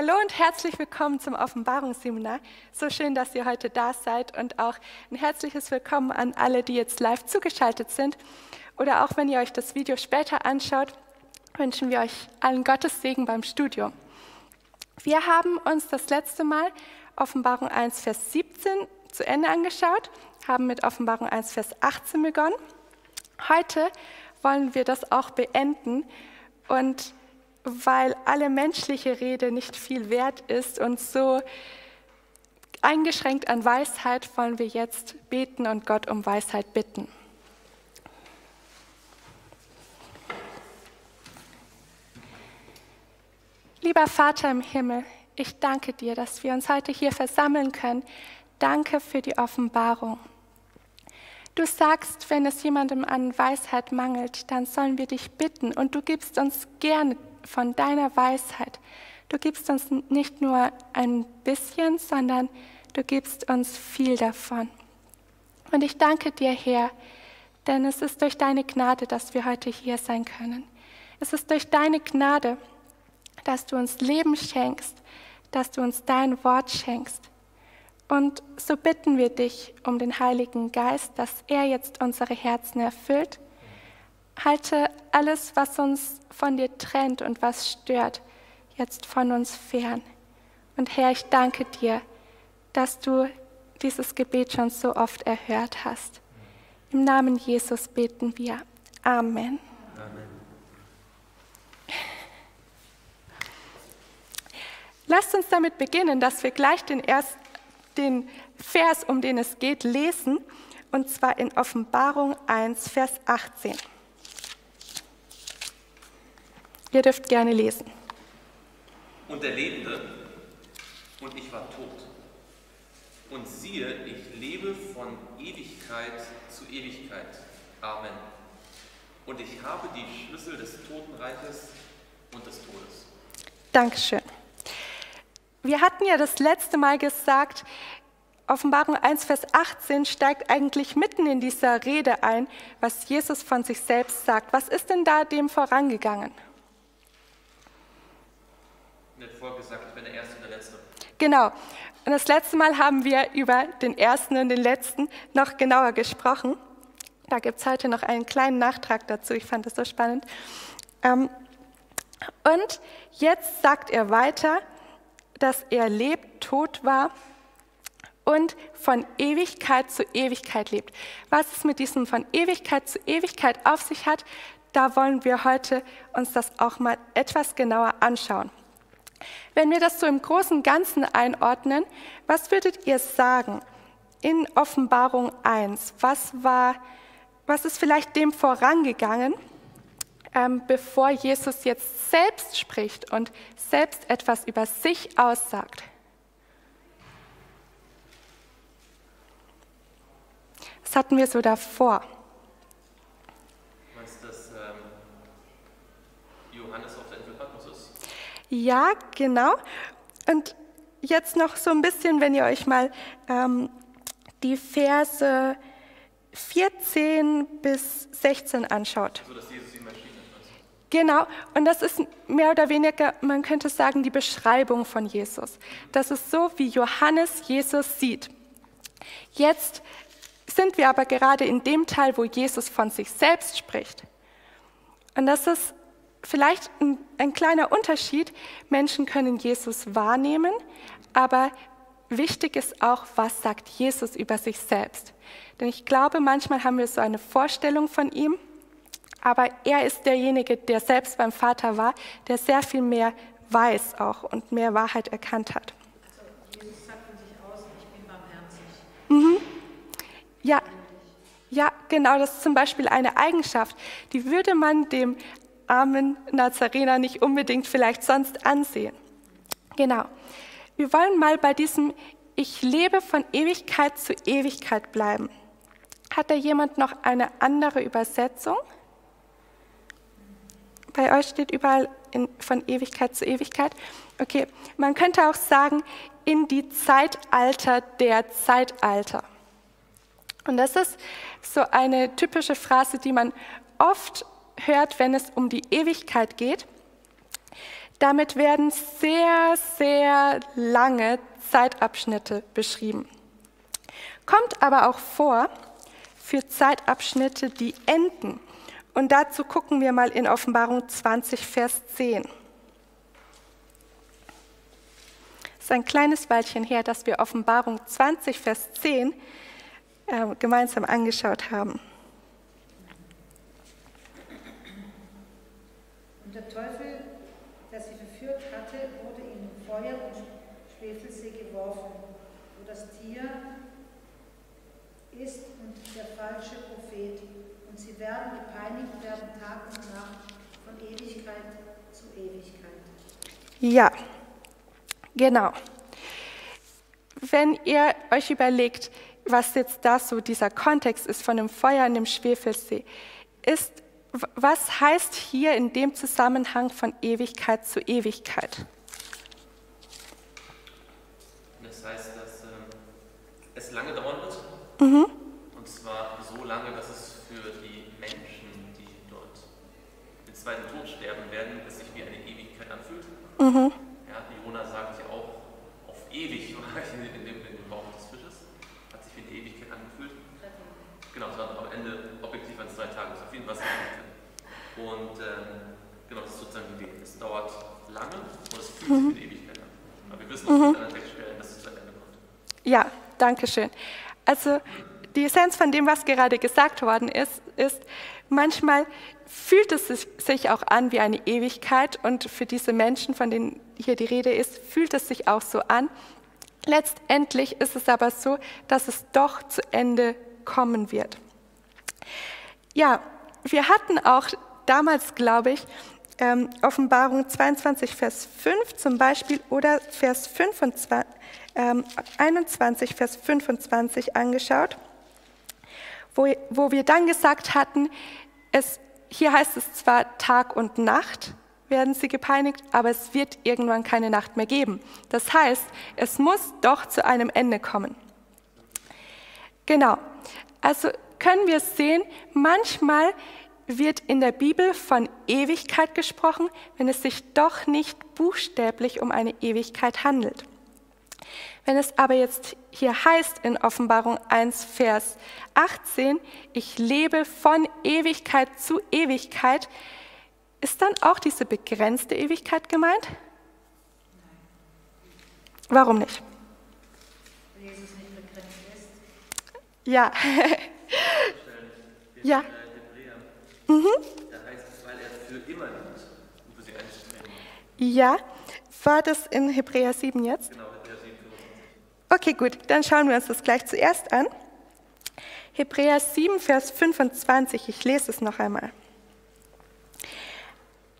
Hallo und herzlich willkommen zum Offenbarungsseminar. So schön, dass ihr heute da seid und auch ein herzliches Willkommen an alle, die jetzt live zugeschaltet sind. Oder auch wenn ihr euch das Video später anschaut, wünschen wir euch allen Gottes Segen beim Studium. Wir haben uns das letzte Mal Offenbarung 1, Vers 17 zu Ende angeschaut, haben mit Offenbarung 1, Vers 18 begonnen. Heute wollen wir das auch beenden und weil alle menschliche Rede nicht viel wert ist und so eingeschränkt an Weisheit, wollen wir jetzt beten und Gott um Weisheit bitten. Lieber Vater im Himmel, ich danke dir, dass wir uns heute hier versammeln können. Danke für die Offenbarung. Du sagst, wenn es jemandem an Weisheit mangelt, dann sollen wir dich bitten und du gibst uns gerne von deiner Weisheit. Du gibst uns nicht nur ein bisschen, sondern du gibst uns viel davon. Und ich danke dir, Herr, denn es ist durch deine Gnade, dass wir heute hier sein können. Es ist durch deine Gnade, dass du uns Leben schenkst, dass du uns dein Wort schenkst. Und so bitten wir dich um den Heiligen Geist, dass er jetzt unsere Herzen erfüllt Halte alles, was uns von dir trennt und was stört, jetzt von uns fern. Und Herr, ich danke dir, dass du dieses Gebet schon so oft erhört hast. Im Namen Jesus beten wir. Amen. Lasst uns damit beginnen, dass wir gleich den, erst, den Vers, um den es geht, lesen, und zwar in Offenbarung 1, Vers 18. Ihr dürft gerne lesen. Und er lebte, und ich war tot. Und siehe, ich lebe von Ewigkeit zu Ewigkeit. Amen. Und ich habe die Schlüssel des Totenreiches und des Todes. Dankeschön. Wir hatten ja das letzte Mal gesagt, Offenbarung 1, Vers 18 steigt eigentlich mitten in dieser Rede ein, was Jesus von sich selbst sagt. Was ist denn da dem vorangegangen? Nicht vorgesagt, ich bin der Erste und der Letzte. Genau. Und das letzte Mal haben wir über den Ersten und den Letzten noch genauer gesprochen. Da gibt es heute noch einen kleinen Nachtrag dazu. Ich fand das so spannend. Ähm, und jetzt sagt er weiter, dass er lebt, tot war und von Ewigkeit zu Ewigkeit lebt. Was es mit diesem von Ewigkeit zu Ewigkeit auf sich hat, da wollen wir heute uns das auch mal etwas genauer anschauen. Wenn wir das so im großen Ganzen einordnen, was würdet ihr sagen in Offenbarung 1? Was, war, was ist vielleicht dem vorangegangen, ähm, bevor Jesus jetzt selbst spricht und selbst etwas über sich aussagt? Was hatten wir so davor? Ja, genau. Und jetzt noch so ein bisschen, wenn ihr euch mal ähm, die Verse 14 bis 16 anschaut. So, dass Jesus erschienen ist. Genau, und das ist mehr oder weniger, man könnte sagen, die Beschreibung von Jesus. Das ist so, wie Johannes Jesus sieht. Jetzt sind wir aber gerade in dem Teil, wo Jesus von sich selbst spricht. Und das ist vielleicht ein, ein kleiner Unterschied. Menschen können Jesus wahrnehmen, aber wichtig ist auch, was sagt Jesus über sich selbst. Denn ich glaube, manchmal haben wir so eine Vorstellung von ihm, aber er ist derjenige, der selbst beim Vater war, der sehr viel mehr weiß auch und mehr Wahrheit erkannt hat. Also Jesus sagt von sich aus, ich bin barmherzig. Mhm. Ja, ja, genau, das ist zum Beispiel eine Eigenschaft, die würde man dem armen Nazarener nicht unbedingt vielleicht sonst ansehen. Genau. Wir wollen mal bei diesem Ich lebe von Ewigkeit zu Ewigkeit bleiben. Hat da jemand noch eine andere Übersetzung? Bei euch steht überall in, von Ewigkeit zu Ewigkeit. Okay, man könnte auch sagen, in die Zeitalter der Zeitalter. Und das ist so eine typische Phrase, die man oft hört, wenn es um die Ewigkeit geht. Damit werden sehr, sehr lange Zeitabschnitte beschrieben. Kommt aber auch vor für Zeitabschnitte, die enden. Und dazu gucken wir mal in Offenbarung 20, Vers 10. Es ist ein kleines Weilchen her, dass wir Offenbarung 20, Vers 10 äh, gemeinsam angeschaut haben. Der Teufel, der sie verführt hatte, wurde in Feuer und Schwefelsee geworfen, wo das Tier ist und der falsche Prophet. Und sie werden gepeinigt werden Tag und Nacht von Ewigkeit zu Ewigkeit. Ja, genau. Wenn ihr euch überlegt, was jetzt da so dieser Kontext ist von dem Feuer in dem Schwefelsee, ist, was heißt hier in dem Zusammenhang von Ewigkeit zu Ewigkeit? Das heißt, dass ähm, es lange dauern wird. Mhm. Und zwar so lange, dass es für die Menschen, die dort den zweiten Tod sterben werden, es sich wie eine Ewigkeit anfühlt. Mhm. Ja, Jona sagt ja auch, auf ewig war ich in dem, in dem Bauch des Fisches. Hat sich wie eine Ewigkeit angefühlt. Genau, es waren am Ende objektiv an zwei Tagen, ist auf jeden Fall. Und ähm, genau, das ist sozusagen die Idee. Es dauert lange und es fühlt sich wie eine Ewigkeit an. Aber wir wissen aus mhm. anderen Textstellen, dass es zu Ende kommt. Ja, danke schön. Also die Essenz von dem, was gerade gesagt worden ist, ist, manchmal fühlt es sich auch an wie eine Ewigkeit und für diese Menschen, von denen hier die Rede ist, fühlt es sich auch so an. Letztendlich ist es aber so, dass es doch zu Ende kommen wird. Ja, wir hatten auch damals, glaube ich, ähm, Offenbarung 22, Vers 5 zum Beispiel oder Vers 25, ähm, 21, Vers 25 angeschaut, wo, wo wir dann gesagt hatten, es, hier heißt es zwar Tag und Nacht, werden sie gepeinigt, aber es wird irgendwann keine Nacht mehr geben. Das heißt, es muss doch zu einem Ende kommen. Genau. Also können wir sehen, manchmal wird in der Bibel von Ewigkeit gesprochen, wenn es sich doch nicht buchstäblich um eine Ewigkeit handelt. Wenn es aber jetzt hier heißt in Offenbarung 1, Vers 18, ich lebe von Ewigkeit zu Ewigkeit, ist dann auch diese begrenzte Ewigkeit gemeint? Warum nicht? Jesus nicht begrenzt ist. Ja. ja. Mhm. Da heißt es, weil er für immer lebt, um für sie einzutreten. Ja. War das in Hebräer 7 jetzt? Genau, Hebräer 7, 25. Okay, gut, dann schauen wir uns das gleich zuerst an. Hebräer 7, Vers 25, ich lese es noch einmal.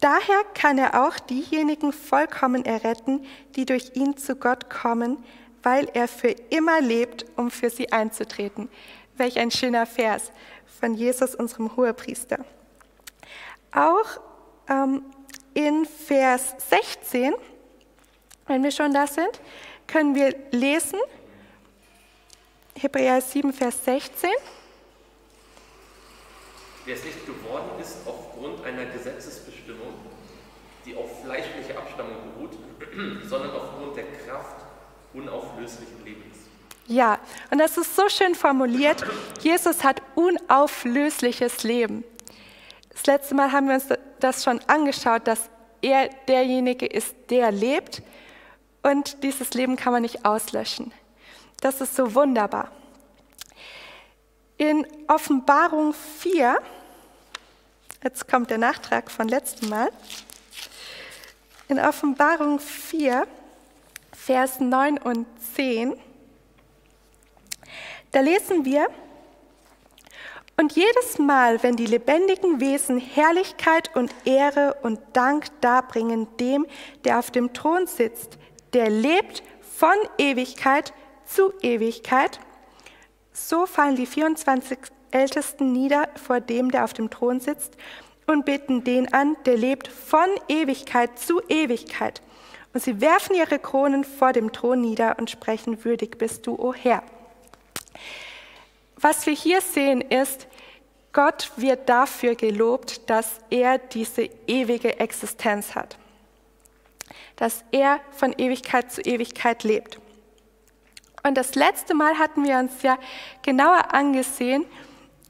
Daher kann er auch diejenigen vollkommen erretten, die durch ihn zu Gott kommen, weil er für immer lebt, um für sie einzutreten. Welch ein schöner Vers von Jesus, unserem Hohepriester. Auch ähm, in Vers 16, wenn wir schon da sind, können wir lesen, Hebräer 7, Vers 16. Wer es nicht geworden ist aufgrund einer Gesetzesbestimmung, die auf fleischliche Abstammung beruht, sondern aufgrund der Kraft unauflöslichen Lebens. Ja, und das ist so schön formuliert. Jesus hat unauflösliches Leben. Das letzte Mal haben wir uns das schon angeschaut, dass er derjenige ist, der lebt und dieses Leben kann man nicht auslöschen. Das ist so wunderbar. In Offenbarung 4, jetzt kommt der Nachtrag von letztem Mal, in Offenbarung 4, Vers 9 und 10, da lesen wir, und jedes Mal, wenn die lebendigen Wesen Herrlichkeit und Ehre und Dank darbringen dem, der auf dem Thron sitzt, der lebt von Ewigkeit zu Ewigkeit, so fallen die 24 Ältesten nieder vor dem, der auf dem Thron sitzt, und beten den an, der lebt von Ewigkeit zu Ewigkeit. Und sie werfen ihre Kronen vor dem Thron nieder und sprechen, würdig bist du, o Herr was wir hier sehen ist, Gott wird dafür gelobt, dass er diese ewige Existenz hat. dass er von Ewigkeit zu Ewigkeit lebt. Und das letzte Mal hatten wir uns ja genauer angesehen,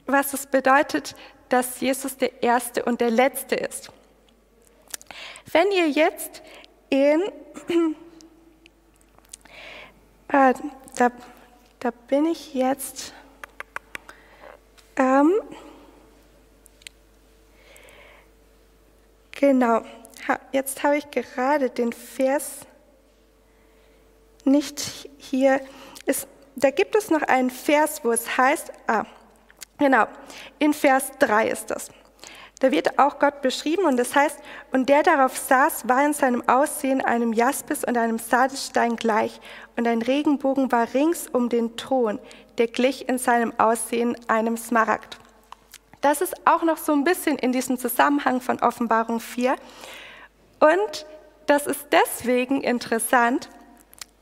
was es bedeutet, dass Jesus der Erste und der Letzte ist. Wenn ihr jetzt in, äh, da, da bin ich jetzt, ähm, genau, jetzt habe ich gerade den Vers nicht hier. Es, da gibt es noch einen Vers, wo es heißt, ah, genau, in Vers 3 ist das. Da wird auch Gott beschrieben und das heißt, und der darauf saß, war in seinem Aussehen einem Jaspis und einem Sardisstein gleich, und ein Regenbogen war rings um den Thron, der glich in seinem Aussehen einem Smaragd. Das ist auch noch so ein bisschen in diesem Zusammenhang von Offenbarung 4. Und das ist deswegen interessant,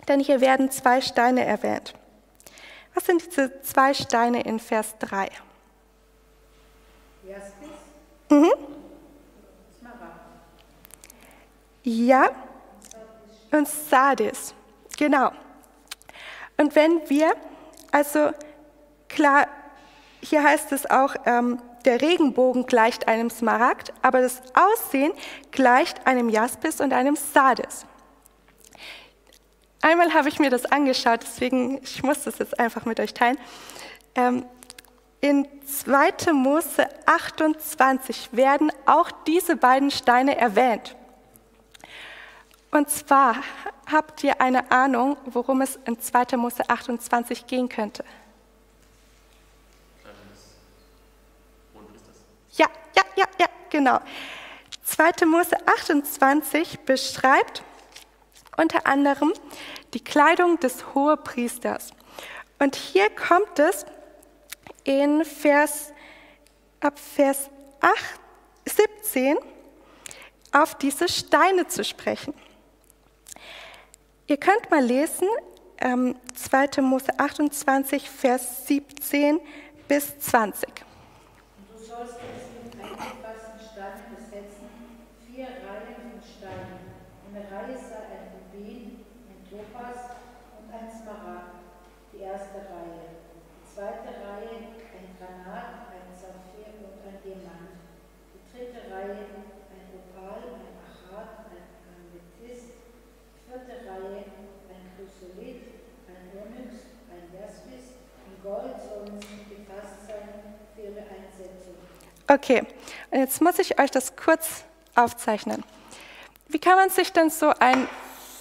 denn hier werden zwei Steine erwähnt. Was sind diese zwei Steine in Vers 3? Jaspis, Mhm. Ja, und Sardis, genau. Und wenn wir, also klar, hier heißt es auch, ähm, der Regenbogen gleicht einem Smaragd, aber das Aussehen gleicht einem Jaspis und einem Sardis. Einmal habe ich mir das angeschaut, deswegen ich muss das jetzt einfach mit euch teilen. Ähm, in 2. Mose 28 werden auch diese beiden Steine erwähnt. Und zwar habt ihr eine Ahnung, worum es in 2. Mose 28 gehen könnte. Ja, ja, ja, ja, genau. 2. Mose 28 beschreibt unter anderem die Kleidung des Hohepriesters. Und hier kommt es in Vers, ab Vers 8, 17 auf diese Steine zu sprechen. Ihr könnt mal lesen, ähm, 2. Mose 28, Vers 17 bis 20. Und du sollst es mit eingefassten Steinen besetzen, vier Reihen von Steinen. Eine Reihe sei ein Rubin, ein Topas und ein Smaragd, die erste Reihe. Die zweite Reihe ein Granat, ein Saphir und ein Diamant. Die dritte Reihe ein Opal, ein Achat, ein Amethyst. Die vierte Reihe ein Chrysolit, ein Onyx, ein Jaspis. In Gold sollen sie gefasst sein für ihre Einsetzung. Okay, jetzt muss ich euch das kurz aufzeichnen. Wie kann man sich denn so ein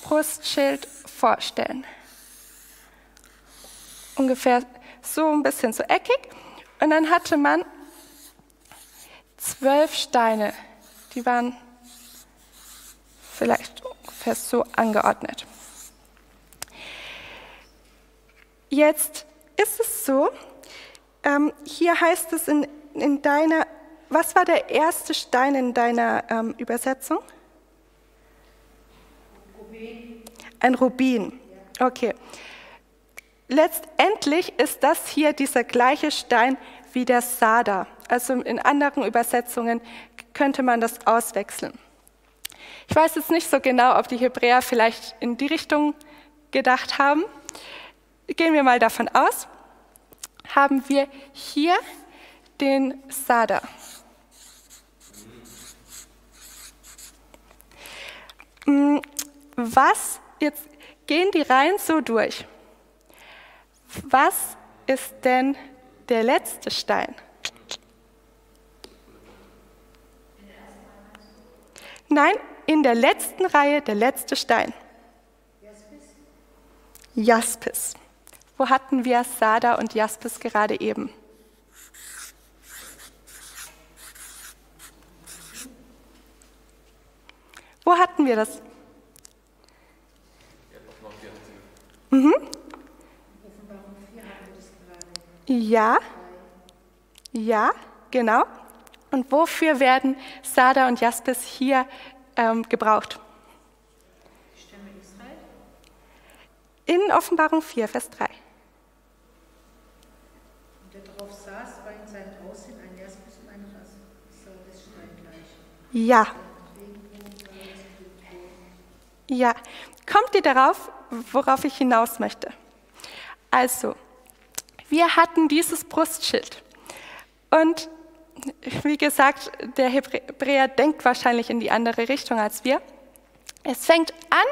Brustschild vorstellen? Ungefähr so ein bisschen so eckig. Und dann hatte man zwölf Steine, die waren vielleicht ungefähr so angeordnet. Jetzt ist es so, ähm, hier heißt es in, in deiner, was war der erste Stein in deiner ähm, Übersetzung? Ein Rubin. Okay. Letztendlich ist das hier dieser gleiche Stein wie der Sada. Also in anderen Übersetzungen könnte man das auswechseln. Ich weiß jetzt nicht so genau, ob die Hebräer vielleicht in die Richtung gedacht haben. Gehen wir mal davon aus, haben wir hier den Sada. Was, jetzt gehen die Reihen so durch. Was ist denn der letzte Stein? Nein, in der letzten Reihe der letzte Stein. Jaspis. Wo hatten wir Sada und Jaspis gerade eben? Wo hatten wir das? Sie. Ja, ja, genau. Und wofür werden Sada und Jaspis hier ähm, gebraucht? In Offenbarung 4, Vers 3. Und der darauf saß, war in seinem Aussehen ein Jaspis und ein Sardisstein gleich. Ja, Regenbogen war es mit dem Ja, kommt ihr darauf, worauf ich hinaus möchte? Also, wir hatten dieses Brustschild. Und wie gesagt, der Hebräer denkt wahrscheinlich in die andere Richtung als wir. Es fängt an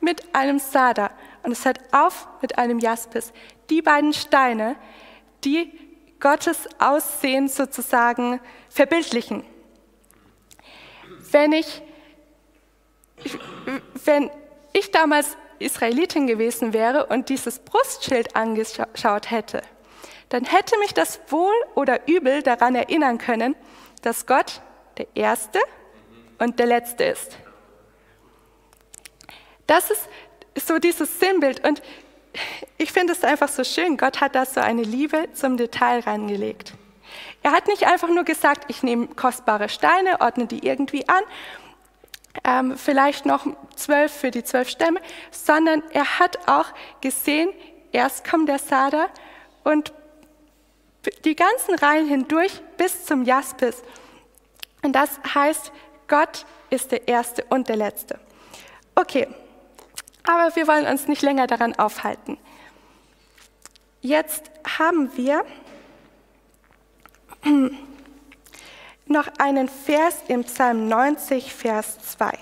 mit einem Sada und es hört auf mit einem Jaspis. Die beiden Steine, die Gottes Aussehen sozusagen verbildlichen. Wenn ich, wenn ich damals Israelitin gewesen wäre und dieses Brustschild angeschaut hätte, dann hätte mich das wohl oder übel daran erinnern können, dass Gott der Erste und der Letzte ist. Das ist so dieses Sinnbild und ich finde es einfach so schön. Gott hat da so eine Liebe zum Detail reingelegt. Er hat nicht einfach nur gesagt, ich nehme kostbare Steine, ordne die irgendwie an, ähm, vielleicht noch zwölf für die zwölf Stämme, sondern er hat auch gesehen, erst kommt der Sada und die ganzen Reihen hindurch bis zum Jaspis. Und das heißt, Gott ist der Erste und der Letzte. Okay, aber wir wollen uns nicht länger daran aufhalten. Jetzt haben wir noch einen Vers im Psalm 90, Vers 2,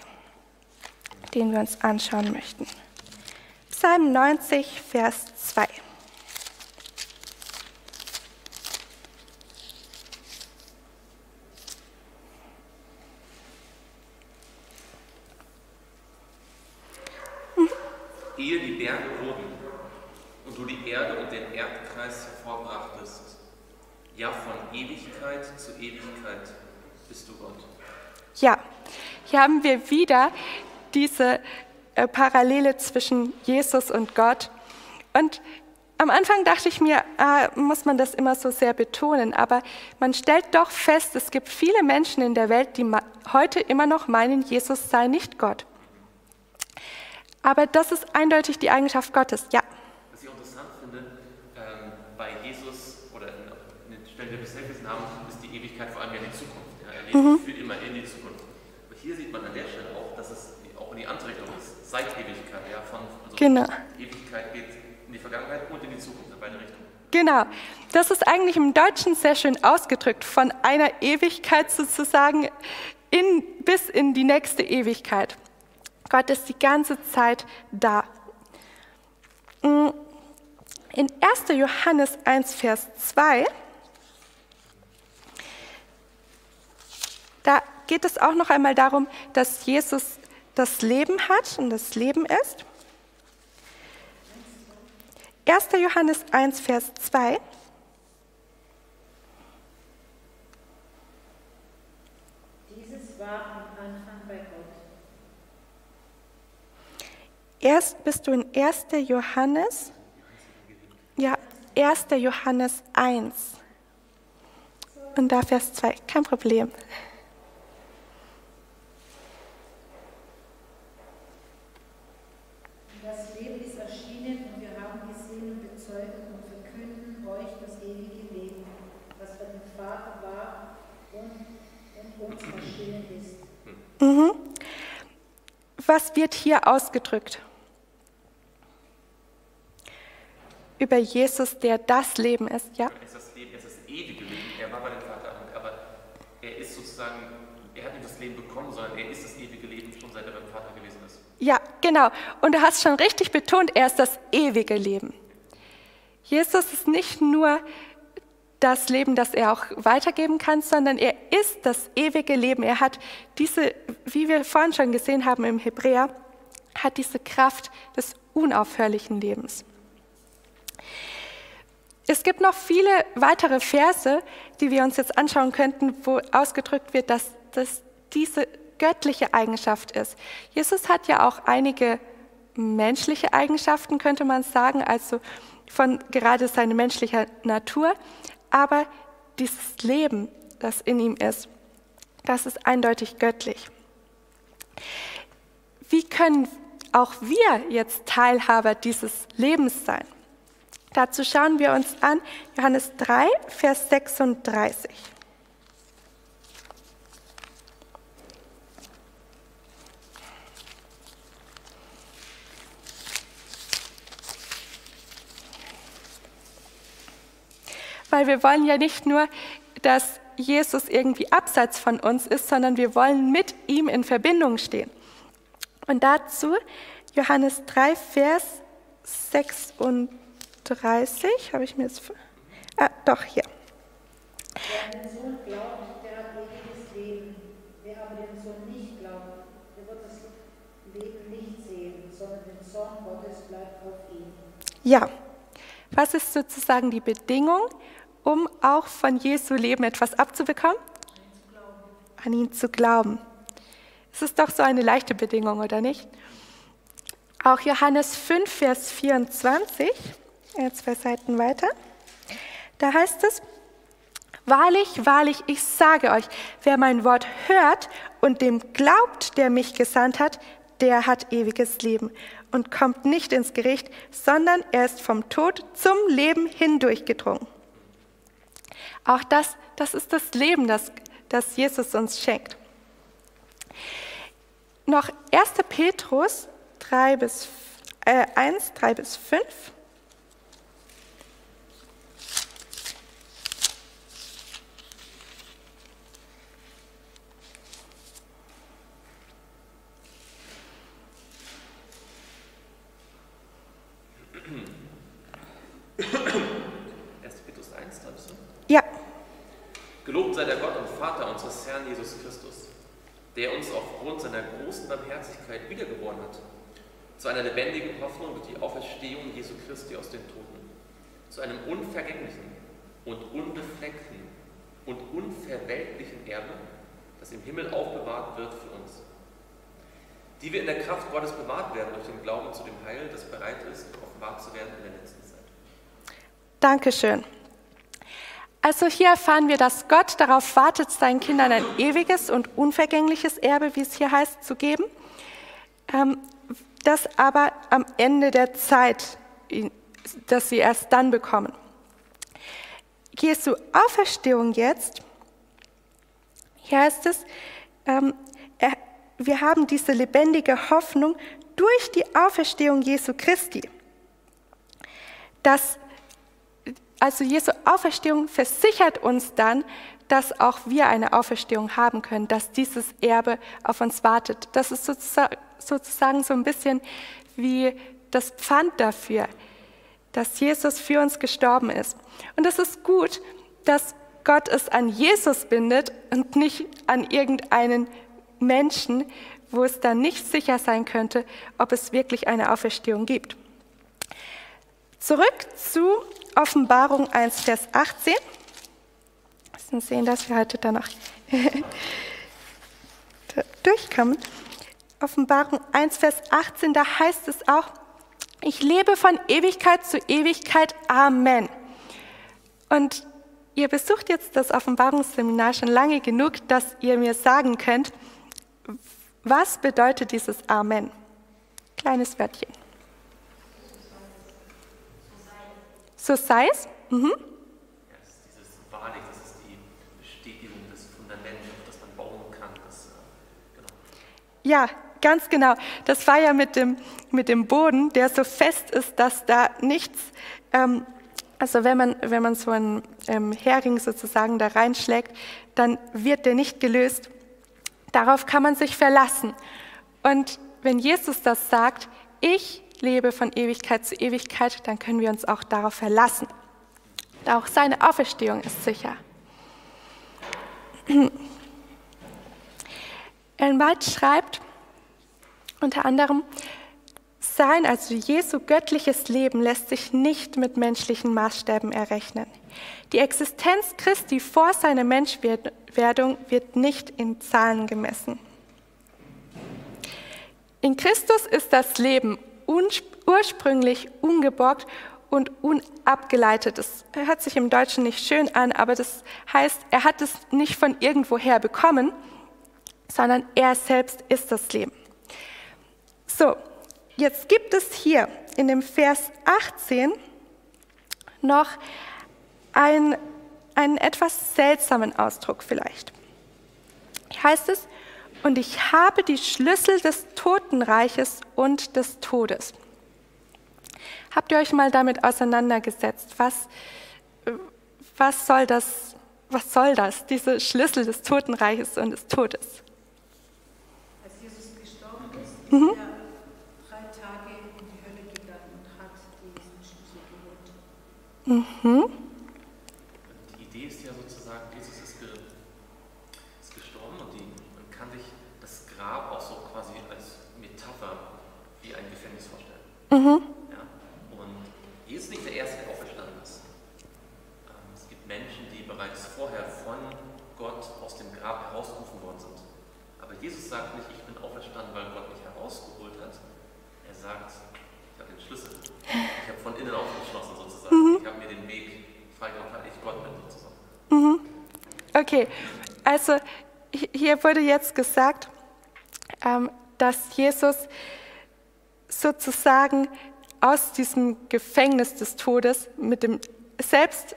den wir uns anschauen möchten. Psalm 90, Vers 2. ehe die Berge wurden und du die Erde und. Ja, von Ewigkeit zu Ewigkeit bist du Gott. Ja, hier haben wir wieder diese äh, Parallele zwischen Jesus und Gott. Und am Anfang dachte ich mir, ah, muss man das immer so sehr betonen, aber man stellt doch fest, es gibt viele Menschen in der Welt, die heute immer noch meinen, Jesus sei nicht Gott. Aber das ist eindeutig die Eigenschaft Gottes, ja. Was ich interessant finde, ähm, bei Jesus oder der Besäftigten haben, ist die Ewigkeit vor allem ja die Zukunft. Ja, er lebt mhm. für immer in die Zukunft. Aber hier sieht man an der Stelle auch, dass es auch in die andere Richtung ist, seit Ewigkeit. Ja, von, also genau. Ewigkeit geht in die Vergangenheit und in die Zukunft, in beide Richtungen. Genau, das ist eigentlich im Deutschen sehr schön ausgedrückt, von einer Ewigkeit sozusagen in, bis in die nächste Ewigkeit. Gott ist die ganze Zeit da. Mm, in 1. Johannes 1, Vers 2, da geht es auch noch einmal darum, dass Jesus das Leben hat und das Leben ist. 1. Johannes 1, Vers 2. Dieses war Erst bist du in 1. Johannes, ja, 1. Johannes 1. Und da Vers 2, kein Problem. Das Leben ist erschienen und wir haben gesehen und bezeugen und verkünden euch das ewige Leben, was bei dem Vater war und, und uns erschienen ist. Mhm. Was wird hier ausgedrückt? über Jesus, der das Leben ist, ja? Er ist das Leben, er ist das ewige Leben. Er war bei dem Vater, aber er ist sozusagen, er hat nicht das Leben bekommen, sondern er ist das ewige Leben schon seit er beim Vater gewesen ist. Ja, genau. Und du hast schon richtig betont, er ist das ewige Leben. Jesus ist nicht nur das Leben, das er auch weitergeben kann, sondern er ist das ewige Leben. Er hat diese, wie wir vorhin schon gesehen haben im Hebräer, hat diese Kraft des unaufhörlichen Lebens. Es gibt noch viele weitere Verse, die wir uns jetzt anschauen könnten, wo ausgedrückt wird, dass das diese göttliche Eigenschaft ist. Jesus hat ja auch einige menschliche Eigenschaften, könnte man sagen, also von gerade seiner menschlichen Natur, aber dieses Leben, das in ihm ist, das ist eindeutig göttlich. Wie können auch wir jetzt Teilhaber dieses Lebens sein? Dazu schauen wir uns an Johannes 3, Vers 36. weil wir wollen ja nicht nur, dass Jesus irgendwie abseits von uns ist, sondern wir wollen mit ihm in Verbindung stehen. Und dazu Johannes 3, Vers 36, habe ich mir jetzt. Ah, doch, hier. Wer an den Sohn glaubt, der hat ewiges Leben. Wer aber dem Sohn nicht glaubt, der wird das Leben nicht sehen, sondern den Zorn Gottes bleibt auf ihm. Ja, was ist sozusagen die Bedingung, um auch von Jesu Leben etwas abzubekommen? An ihn zu glauben. Es ist doch so eine leichte Bedingung, oder nicht? Auch Johannes 5, Vers 24, zwei Seiten weiter, da heißt es, Wahrlich, wahrlich, ich sage euch, wer mein Wort hört und dem glaubt, der mich gesandt hat, der hat ewiges Leben und kommt nicht ins Gericht, sondern er ist vom Tod zum Leben hindurchgedrungen. Auch das, das ist das Leben, das, das Jesus uns schenkt. Noch 1. Petrus 3 bis, äh, 1, 3 bis 5. Ja. Sei der Gott und Vater unseres Herrn Jesus Christus, der uns aufgrund seiner großen Barmherzigkeit wiedergeboren hat, zu einer lebendigen Hoffnung durch die Auferstehung Jesu Christi aus den Toten, zu einem unvergänglichen und unbefleckten und unverweltlichen Erbe, das im Himmel aufbewahrt wird für uns, die wir in der Kraft Gottes bewahrt werden durch den Glauben zu dem Heil, das bereit ist, offenbart zu werden in der letzten Zeit. Dankeschön. Also hier erfahren wir, dass Gott darauf wartet, seinen Kindern ein ewiges und unvergängliches Erbe, wie es hier heißt, zu geben, ähm, das aber am Ende der Zeit, dass sie erst dann bekommen. Jesu Auferstehung jetzt, hier heißt es, ähm, wir haben diese lebendige Hoffnung durch die Auferstehung Jesu Christi, dass also Jesu Auferstehung versichert uns dann, dass auch wir eine Auferstehung haben können, dass dieses Erbe auf uns wartet. Das ist sozusagen so ein bisschen wie das Pfand dafür, dass Jesus für uns gestorben ist. Und es ist gut, dass Gott es an Jesus bindet und nicht an irgendeinen Menschen, wo es dann nicht sicher sein könnte, ob es wirklich eine Auferstehung gibt. Zurück zu Offenbarung 1, Vers 18. Wir müssen sehen, dass wir heute danach durchkommen. Offenbarung 1, Vers 18, da heißt es auch, ich lebe von Ewigkeit zu Ewigkeit. Amen. Und ihr besucht jetzt das Offenbarungsseminar schon lange genug, dass ihr mir sagen könnt, was bedeutet dieses Amen? Kleines Wörtchen. So sei es. Mhm. Ja, das ist dieses wahrlich, das ist die Bestätigung des Fundaments, auf das man bauen kann. Das, äh, genau. Ja, ganz genau. Das war ja mit dem, mit dem Boden, der so fest ist, dass da nichts, ähm, also wenn man, wenn man so einen ähm, Hering sozusagen da reinschlägt, dann wird der nicht gelöst. Darauf kann man sich verlassen. Und wenn Jesus das sagt, ich lebe von Ewigkeit zu Ewigkeit, dann können wir uns auch darauf verlassen. Auch seine Auferstehung ist sicher. Ellen White schreibt unter anderem, sein, also Jesu göttliches Leben lässt sich nicht mit menschlichen Maßstäben errechnen. Die Existenz Christi vor seiner Menschwerdung wird nicht in Zahlen gemessen. In Christus ist das Leben ursprünglich ungeborgt und unabgeleitet. Das hört sich im Deutschen nicht schön an, aber das heißt, er hat es nicht von irgendwoher bekommen, sondern er selbst ist das Leben. So, jetzt gibt es hier in dem Vers 18 noch ein, einen etwas seltsamen Ausdruck vielleicht. Heißt es, und ich habe die Schlüssel des Totenreiches und des Todes. Habt ihr euch mal damit auseinandergesetzt? Was, was soll das, was soll das, diese Schlüssel des Totenreiches und des Todes? Als Jesus gestorben ist, mhm. ist er drei Tage in die Hölle gegangen und hat diesen Schlüssel geholt. Mhm. Die Idee ist ja sozusagen, Jesus ist, ge, ist gestorben und die, kann sich das Grab auch so quasi als Metapher wie ein Gefängnis vorstellen. Mhm. Jesus sagt nicht, ich bin auferstanden, weil Gott mich herausgeholt hat. Er sagt, ich habe den Schlüssel. Ich habe von innen aufgeschlossen sozusagen. Mhm. Ich habe mir den Weg freigemacht, weil ich Gott bin sozusagen. Mhm. Okay, also hier wurde jetzt gesagt, ähm, dass Jesus sozusagen aus diesem Gefängnis des Todes mit dem selbst,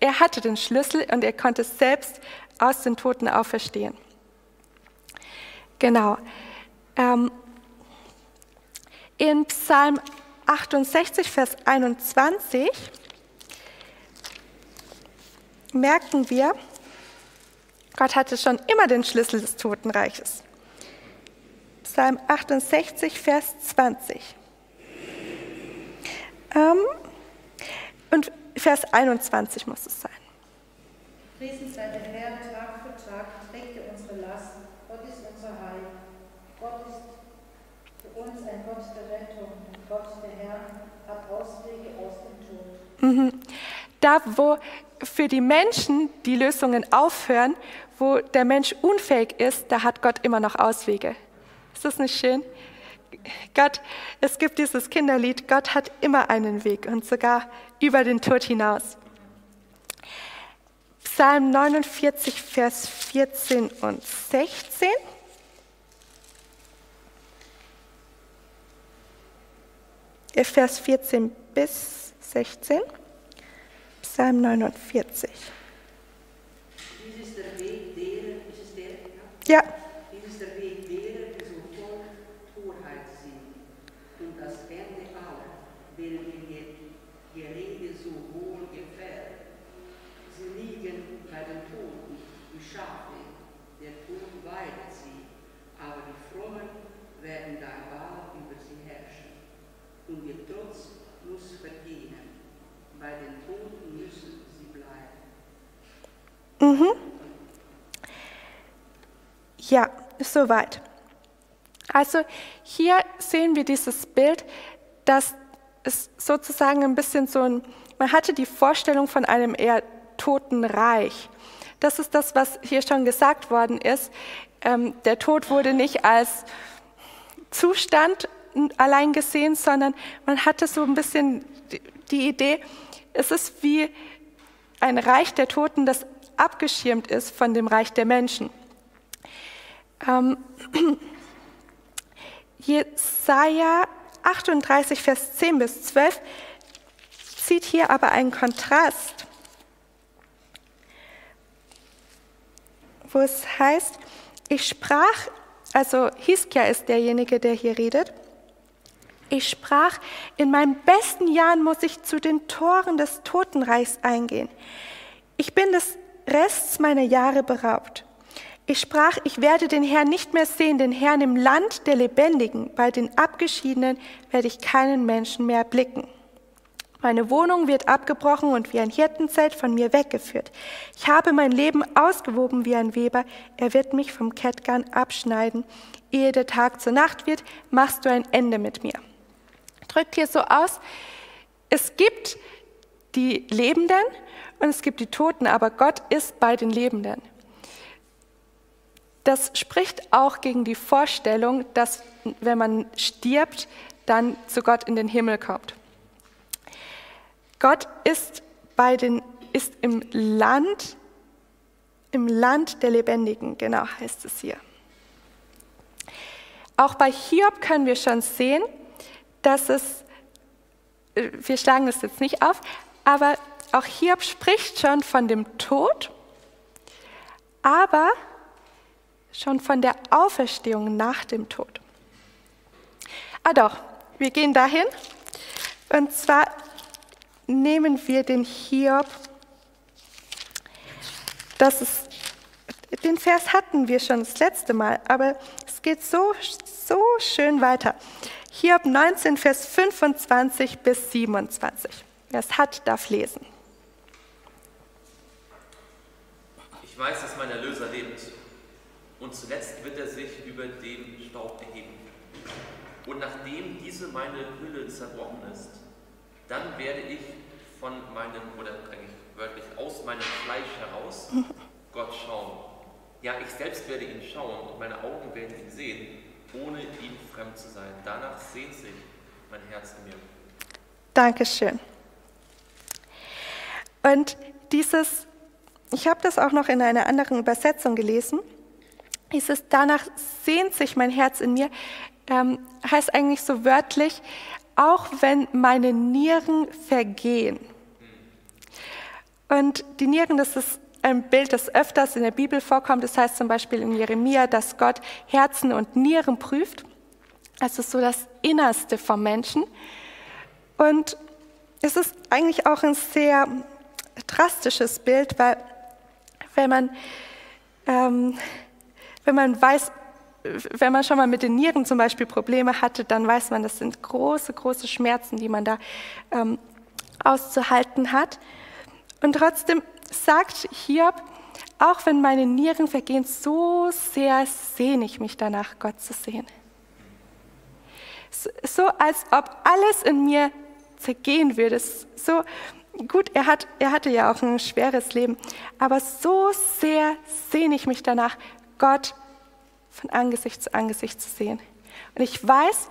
er hatte den Schlüssel und er konnte selbst aus den Toten auferstehen. Genau. Ähm, in Psalm 68, Vers 21 merken wir, Gott hatte schon immer den Schlüssel des Totenreiches. Psalm 68, Vers 20. Ähm, und Vers 21 muss es sein. Priesen sei der Herr, Tag für Tag trägt er unsere Last unser Heil. Gott ist für uns ein Gott der Rettung Gott der Herr hat Auswege aus dem Tod. Mhm. Da, wo für die Menschen die Lösungen aufhören, wo der Mensch unfähig ist, da hat Gott immer noch Auswege. Ist das nicht schön? Gott, es gibt dieses Kinderlied, Gott hat immer einen Weg und sogar über den Tod hinaus. Psalm 49, Vers 14 und 16. Vers 14 bis 16, Psalm 49. Dies ist der Weg derer, ist es der? Ja. Dies ist der Weg derer, die so voll Torheit sind und das Ende aller, denen ihr Gerede so wohl gefällt. Sie liegen bei den Toten wie Schafe, der Tod weidet sie, aber die Frommen werden da bald über sie herrschen und ihr Trotz muss vergehen. Bei den Toten müssen sie bleiben. Mhm. Ja, soweit. Also hier sehen wir dieses Bild, dass es sozusagen ein bisschen so ein, man hatte die Vorstellung von einem eher toten Reich. Das ist das, was hier schon gesagt worden ist. Ähm, der Tod wurde nicht als Zustand allein gesehen, sondern man hatte so ein bisschen die Idee, es ist wie ein Reich der Toten, das abgeschirmt ist von dem Reich der Menschen. Ähm, Jesaja 38, Vers 10 bis 12 zieht hier aber einen Kontrast, wo es heißt, ich sprach, also Hiskia ist derjenige, der hier redet, ich sprach, in meinen besten Jahren muss ich zu den Toren des Totenreichs eingehen. Ich bin des Rests meiner Jahre beraubt. Ich sprach, ich werde den Herrn nicht mehr sehen, den Herrn im Land der Lebendigen. Bei den Abgeschiedenen werde ich keinen Menschen mehr blicken. Meine Wohnung wird abgebrochen und wie ein Hirtenzelt von mir weggeführt. Ich habe mein Leben ausgewoben wie ein Weber. Er wird mich vom Kettgarn abschneiden. Ehe der Tag zur Nacht wird, machst du ein Ende mit mir drückt hier so aus, es gibt die Lebenden und es gibt die Toten, aber Gott ist bei den Lebenden. Das spricht auch gegen die Vorstellung, dass wenn man stirbt, dann zu Gott in den Himmel kommt. Gott ist bei den ist im Land im Land der Lebendigen, genau heißt es hier. Auch bei Hiob können wir schon sehen, dass es, äh, wir schlagen es jetzt nicht auf, aber auch Hiob spricht schon von dem Tod, aber schon von der Auferstehung nach dem Tod. Ah doch, wir gehen dahin. Und zwar nehmen wir den Hiob das ist, den Vers hatten wir schon das letzte Mal, aber es geht so, so schön weiter. Hiob 19, Vers 25 bis 27. Wer es hat, darf lesen. Ich weiß, dass mein Erlöser lebt und zuletzt wird er sich über den Staub erheben. Und nachdem diese meine Hülle zerbrochen ist, dann werde ich von meinem, oder eigentlich wörtlich aus meinem Fleisch heraus, Gott schauen. Ja, ich selbst werde ihn schauen und meine Augen werden ihn sehen, ohne ihm fremd zu sein. Danach sehnt sich mein Herz in mir. Dankeschön. Und dieses, ich habe das auch noch in einer anderen Übersetzung gelesen, dieses danach sehnt sich mein Herz in mir, ähm, heißt eigentlich so wörtlich, auch wenn meine Nieren vergehen. Und die Nieren, das ist ein Bild, das öfters in der Bibel vorkommt. Das heißt zum Beispiel in Jeremia, dass Gott Herzen und Nieren prüft. Ist so das Innerste vom Menschen. Und es ist eigentlich auch ein sehr drastisches Bild, weil wenn man, ähm, wenn man weiß, wenn man schon mal mit den Nieren zum Beispiel Probleme hatte, dann weiß man, das sind große, große Schmerzen, die man da ähm, auszuhalten hat. Und trotzdem sagt Hiob, auch wenn meine Nieren vergehen, so sehr sehne ich mich danach, Gott zu sehen. So als ob alles in mir zergehen würde. So gut, er, hat, er hatte ja auch ein schweres Leben, aber so sehr sehne ich mich danach, Gott von Angesicht zu Angesicht zu sehen. Und ich weiß,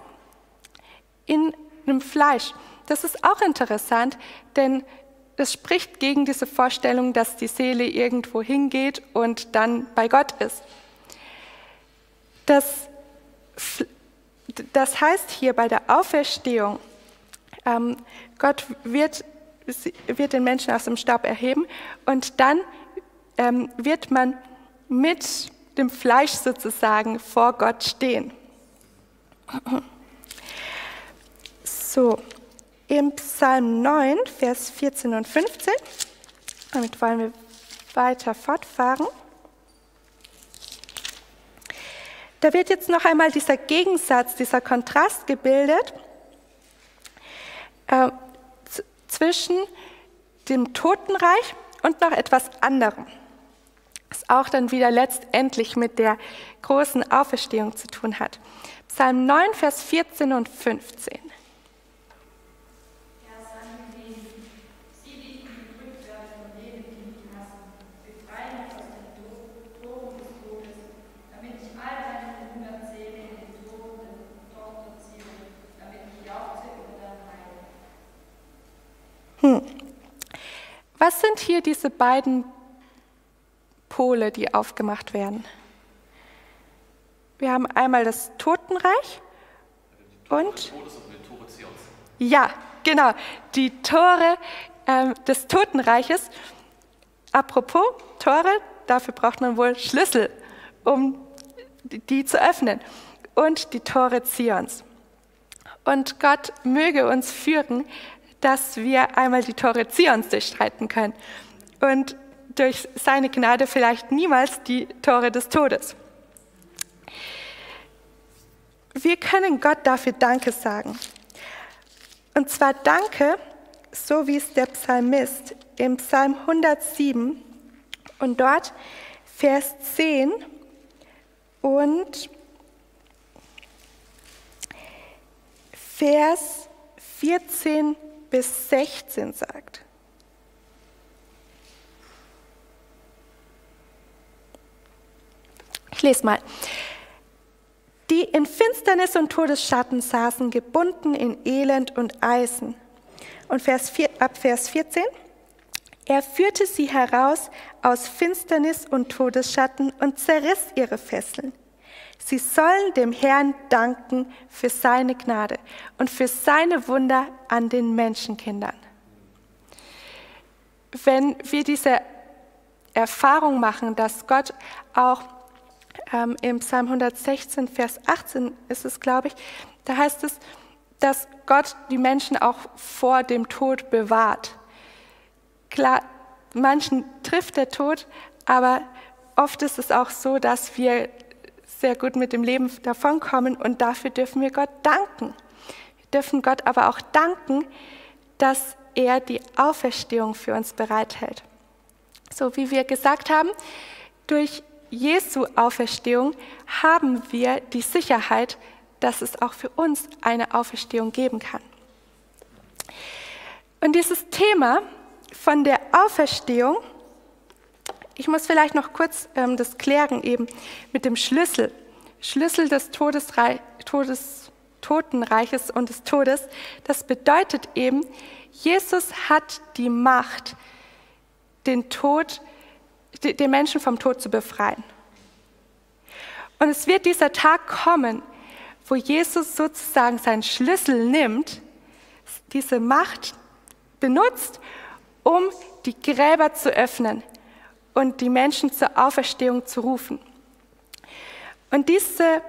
in einem Fleisch, das ist auch interessant, denn das spricht gegen diese Vorstellung, dass die Seele irgendwo hingeht und dann bei Gott ist. Das, das heißt hier bei der Auferstehung, ähm, Gott wird, wird den Menschen aus dem Staub erheben und dann ähm, wird man mit dem Fleisch sozusagen vor Gott stehen. So, im Psalm 9, Vers 14 und 15, damit wollen wir weiter fortfahren. Da wird jetzt noch einmal dieser Gegensatz, dieser Kontrast gebildet äh, zwischen dem Totenreich und noch etwas anderem was auch dann wieder letztendlich mit der großen Auferstehung zu tun hat. Psalm 9, Vers 14 und 15. Was sind hier diese beiden Pole, die aufgemacht werden. Wir haben einmal das Totenreich und ja, genau, die Tore äh, des Totenreiches. Apropos Tore, dafür braucht man wohl Schlüssel, um die zu öffnen. Und die Tore Zions. Und Gott möge uns führen, dass wir einmal die Tore Zions durchstreiten können. Und durch seine Gnade vielleicht niemals die Tore des Todes. Wir können Gott dafür Danke sagen. Und zwar Danke, so wie es der Psalmist im Psalm 107 und dort Vers 10 und Vers 14 bis 16 sagt. Ich lese mal. Die in Finsternis und Todesschatten saßen, gebunden in Elend und Eisen. Und Vers 4, ab Vers 14. Er führte sie heraus aus Finsternis und Todesschatten und zerriss ihre Fesseln. Sie sollen dem Herrn danken für seine Gnade und für seine Wunder an den Menschenkindern. Wenn wir diese Erfahrung machen, dass Gott auch ähm, im Psalm 116, Vers 18 ist es, glaube ich, da heißt es, dass Gott die Menschen auch vor dem Tod bewahrt. Klar, manchen trifft der Tod, aber oft ist es auch so, dass wir sehr gut mit dem Leben davonkommen und dafür dürfen wir Gott danken. Wir dürfen Gott aber auch danken, dass er die Auferstehung für uns bereithält. So wie wir gesagt haben, durch Jesu Auferstehung haben wir die Sicherheit, dass es auch für uns eine Auferstehung geben kann. Und dieses Thema von der Auferstehung, ich muss vielleicht noch kurz ähm, das klären eben mit dem Schlüssel. Schlüssel des Todesrei Todes, Totenreiches und des Todes. Das bedeutet eben, Jesus hat die Macht, den Tod, den Menschen vom Tod zu befreien. Und es wird dieser Tag kommen, wo Jesus sozusagen seinen Schlüssel nimmt, diese Macht benutzt, um die Gräber zu öffnen und die Menschen zur Auferstehung zu rufen. Und diese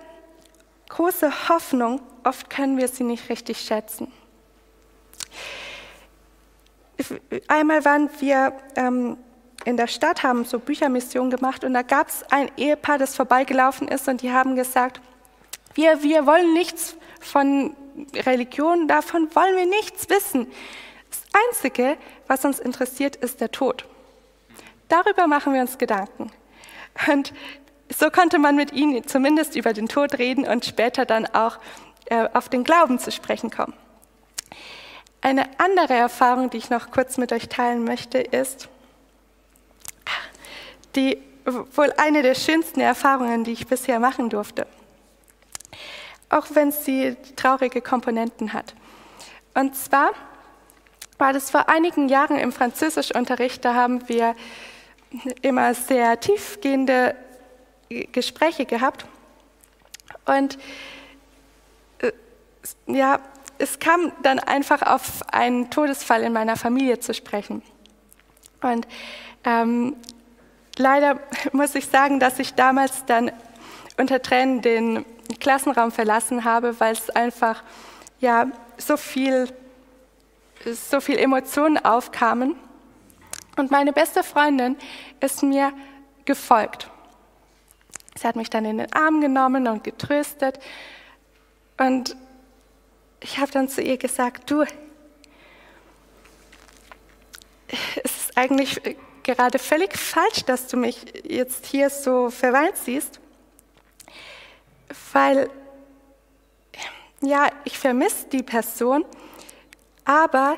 große Hoffnung, oft können wir sie nicht richtig schätzen. Einmal waren wir ähm, in der Stadt, haben so Büchermission gemacht und da gab es ein Ehepaar, das vorbeigelaufen ist und die haben gesagt, wir, wir wollen nichts von Religion, davon wollen wir nichts wissen. Das Einzige, was uns interessiert, ist der Tod. Darüber machen wir uns Gedanken. Und so konnte man mit ihnen zumindest über den Tod reden und später dann auch äh, auf den Glauben zu sprechen kommen. Eine andere Erfahrung, die ich noch kurz mit euch teilen möchte, ist die wohl eine der schönsten Erfahrungen, die ich bisher machen durfte auch wenn sie traurige Komponenten hat. Und zwar war das vor einigen Jahren im Französischunterricht, da haben wir immer sehr tiefgehende Gespräche gehabt. Und äh, ja, es kam dann einfach auf einen Todesfall in meiner Familie zu sprechen. Und ähm, leider muss ich sagen, dass ich damals dann unter Tränen den Klassenraum verlassen habe, weil es einfach ja, so, viel, so viel Emotionen aufkamen. Und meine beste Freundin ist mir gefolgt. Sie hat mich dann in den Arm genommen und getröstet. Und ich habe dann zu ihr gesagt, du, es ist eigentlich gerade völlig falsch, dass du mich jetzt hier so verweint siehst weil ja, ich vermisse die Person, aber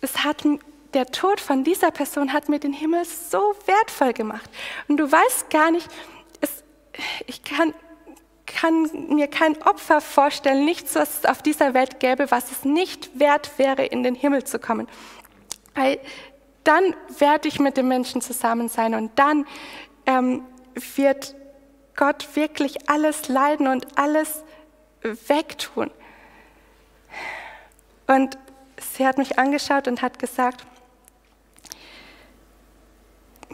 es hat, der Tod von dieser Person hat mir den Himmel so wertvoll gemacht. Und du weißt gar nicht, es, ich kann, kann mir kein Opfer vorstellen, nichts, was es auf dieser Welt gäbe, was es nicht wert wäre, in den Himmel zu kommen. Weil dann werde ich mit dem Menschen zusammen sein und dann ähm, wird Gott wirklich alles leiden und alles wegtun. Und sie hat mich angeschaut und hat gesagt,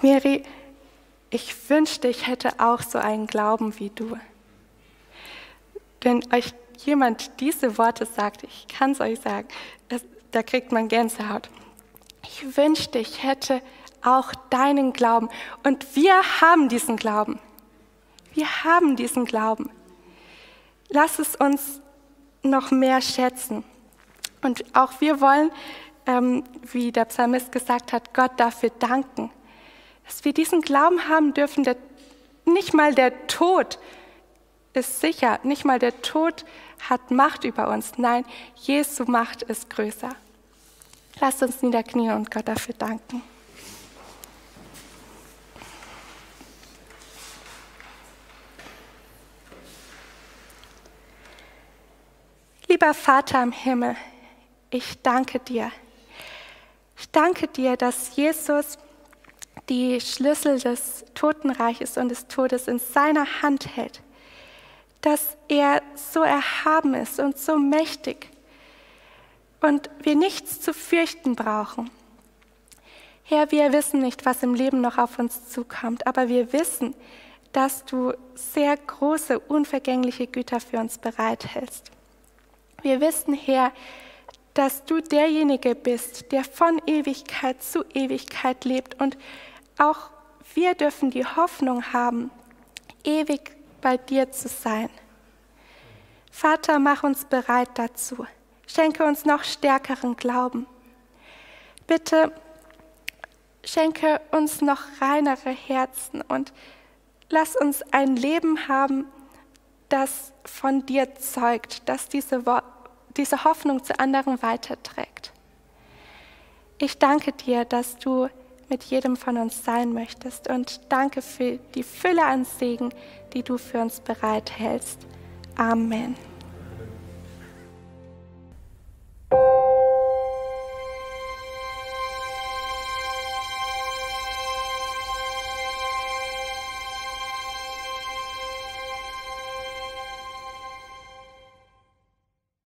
Miri, ich wünschte, ich hätte auch so einen Glauben wie du. Wenn euch jemand diese Worte sagt, ich kann es euch sagen, das, da kriegt man Gänsehaut. Ich wünschte, ich hätte auch deinen Glauben. Und wir haben diesen Glauben. Wir haben diesen Glauben. Lass es uns noch mehr schätzen. Und auch wir wollen, ähm, wie der Psalmist gesagt hat, Gott dafür danken, dass wir diesen Glauben haben dürfen. Der, nicht mal der Tod ist sicher, nicht mal der Tod hat Macht über uns. Nein, Jesu Macht ist größer. Lasst uns niederknien und Gott dafür danken. Lieber Vater im Himmel, ich danke dir. Ich danke dir, dass Jesus die Schlüssel des Totenreiches und des Todes in seiner Hand hält, dass er so erhaben ist und so mächtig und wir nichts zu fürchten brauchen. Herr, wir wissen nicht, was im Leben noch auf uns zukommt, aber wir wissen, dass du sehr große, unvergängliche Güter für uns bereithältst. Wir wissen, Herr, dass du derjenige bist, der von Ewigkeit zu Ewigkeit lebt und auch Wir dürfen die Hoffnung haben, ewig bei dir zu sein. Vater, mach uns bereit dazu. Schenke uns noch stärkeren Glauben. Bitte schenke uns noch reinere Herzen und lass uns ein Leben haben, das von dir zeugt, das diese, diese Hoffnung zu anderen weiterträgt. Ich danke dir, dass du mit jedem von uns sein möchtest. Und danke für die Fülle an Segen, die du für uns bereithältst. Amen.